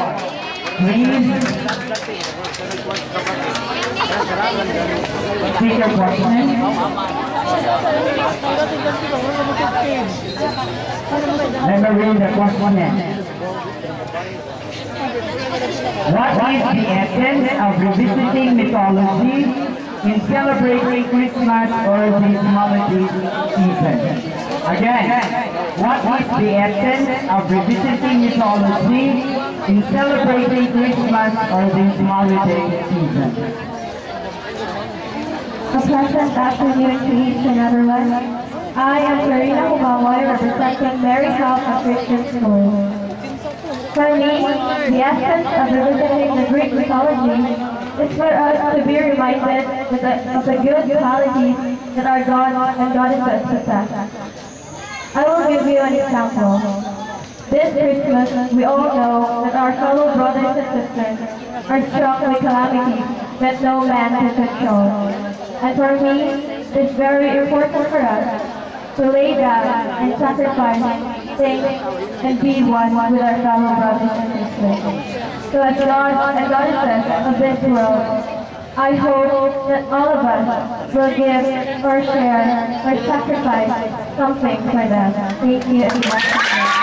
Take your question. Let me read the question. What is the essence of revisiting mythology in celebrating Christmas or the holiday season? Again, what is the essence of revisiting mythology in celebrating Christmas or the holiday season? A pleasant afternoon to each and everyone. I am Karina Humamoy representing Mary Help of Christian School. For me, the essence of revisiting the Greek mythology is for us to be reminded of the, of the good qualities that our gods and goddesses possess. I will give you an example. This Christmas, we all know that our fellow brothers and sisters are struck with calamities that no man can control. And for me, it's very important for us to lay down and sacrifice things and be one with our fellow brothers and sisters. So as gods and goddesses of this world, I hope that all of us will give or share or sacrifice something for them. Thank you.